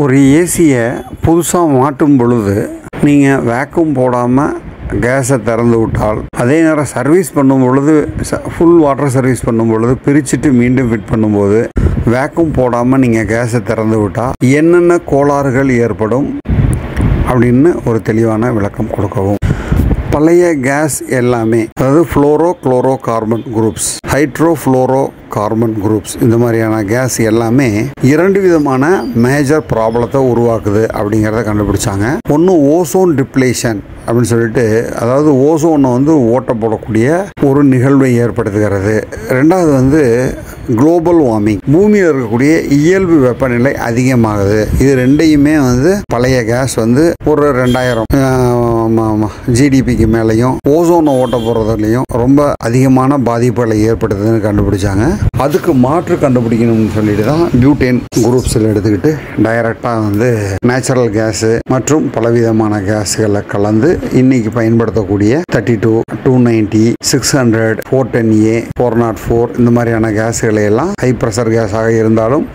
ஒரு ஏசியை புதுசாக மாட்டும் பொழுது நீங்கள் வேக்யூம் போடாமல் கேஸை திறந்து விட்டால் அதே நேரம் சர்வீஸ் பண்ணும் பொழுது ஃபுல் வாட்டர் சர்வீஸ் பண்ணும் பொழுது பிரிச்சுட்டு மீண்டும் ஃபிட் பண்ணும்போது வேக்யூம் போடாமல் நீங்கள் கேஸை திறந்து விட்டால் என்னென்ன கோளாறுகள் ஏற்படும் அப்படின்னு ஒரு தெளிவான விளக்கம் கொடுக்கவும். பழைய கேஸ் எல்லாமே அதாவது fluoro chloro carbon groups hydro fluoro carbon groups இந்த மாதிரியான கேஸ் எல்லாமே இரண்டு விதமான மேஜர் ப்ராப்ளத்தை உருவாக்குது அப்படிங்கிறத கண்டுபிடிச்சாங்க. ஒன்று ஓசோன் டிப்ளேஷன் அப்படின்னு சொல்லிட்டு அதாவது ஓசோனை வந்து ஓட்ட போடக்கூடிய ஒரு நிகழ்வை ஏற்படுத்துகிறது. ரெண்டாவது வந்து குளோபல் வார்மிங் பூமியில் இருக்கக்கூடிய இயல்பு வெப்பநிலை அதிகமாகுது. இது ரெண்டையுமே வந்து பழைய கேஸ் வந்து ஒரு ரெண்டாயிரம் ஜிடிபிக்கு மேலேயும் ஓசோனை ஓட்ட போகிறதுலையும் ரொம்ப அதிகமான பாதிப்புகளை ஏற்படுத்துதுன்னு கண்டுபிடிச்சாங்க. அதுக்கு மாற்று கண்டுபிடிக்கணும்னு சொல்லிட்டு தான் பியூட்டேன் குரூப்ஸில் எடுத்துக்கிட்டு டைரக்டாக வந்து நேச்சுரல் கேஸு மற்றும் பலவிதமான கேஸுகளை கலந்து இன்னைக்கு பயன்படுத்தக்கூடிய thirty two two ninety six hundred four ten A four naught four இந்த மாதிரியான கேஸுகளை எல்லாம் ஹை ப்ரெஷர் கேஸாக இருந்தாலும்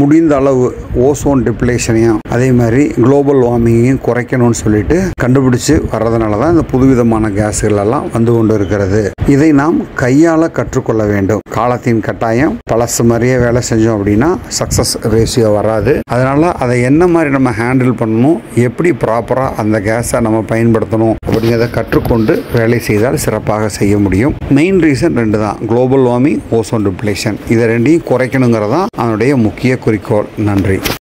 முடிந்த அளவு ஓசோன் டிப்ளேஷனையும் அதே மாதிரி குளோபல் வார்மிங்கையும் குறைக்கணும்னு சொல்லிட்டு கண்டுபிடிச்சு வர்றதுனால தான் இந்த புதுவிதமான கேஸ்கள் எல்லாம் வந்து கொண்டு இருக்கிறது இதை நாம் கையால் கற்றுக்கொள்ள வேண்டும். காலத்தின் கட்டாயம் பழசு மாதிரியே வேலை செஞ்சோம் அப்படின்னா சக்சஸ் ரேஷியோ வராது. அதனால அதை என்ன மாதிரி நம்ம ஹேண்டில் பண்ணணும்? எப்படி ப்ராப்பராக அந்த கேஸை நம்ம பயன்படுத்தணும்? அப்படிங்கிறத கற்றுக்கொண்டு வேலை செய்தால் சிறப்பாக செய்ய முடியும். மெயின் ரீசன் ரெண்டு தான். குளோபல் வார்மிங் ஓசோன் டிப்ளேஷன் இதை ரெண்டையும் குறைக்கணுங்கிறதான் அதனுடைய முக்கிய குறிக்கோள். நன்றி.